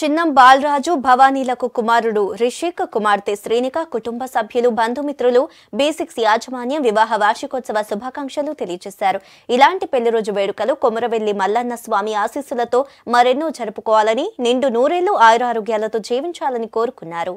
చిన్నం బాలరాజు భవానీలకు కుమారుడు రిషిక్ కుమార్తె శ్రీనిక కుటుంబ సభ్యులు బంధుమిత్రులు బేసిక్స్ యాజమాన్యం వివాహ వార్షికోత్సవ శుభాకాంక్షలు తెలియజేశారు. ఇలాంటి పెళ్ళి రోజు వేడుకలు కొమరవెల్లి మల్లన్న స్వామి ఆశీస్సులతో మరెన్నో జరుపుకోవాలని నిండు నూరేళ్ళు ఆయురారోగ్యాలతో జీవించాలని కోరుకున్నారు.